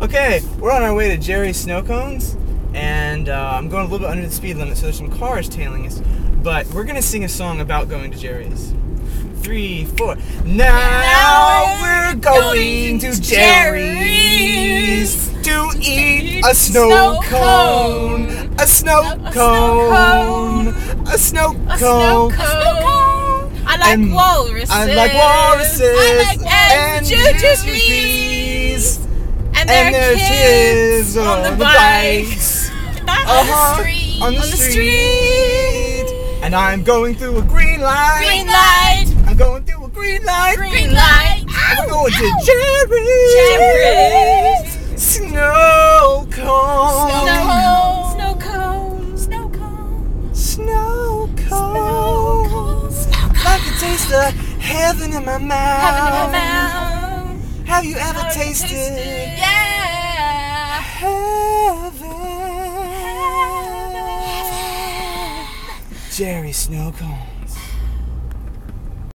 Okay, we're on our way to Jerry's Sno Cones, and uh, I'm going a little bit under the speed limit, so there's some cars tailing us. But we're gonna sing a song about going to Jerry's. Three, four. Now we're going to Jerry's to eat a snow cone, a snow cone, a snow A cone. snow cone. I like And walruses. I like walruses I like and and. And, And there are kids on the bikes. Uh-huh, on the, On the street. And I'm going through a green light. Green light. I'm going through a green light. Green light. I'm going to Jerry's. Jerry's. Snow cone. Snow cone. Snow cone. Snow cone. Snow cone. Like a taste of heaven in my mouth. Having in my mouth. Have you ever Have you tasted Yeah. Jerry Snow Cone.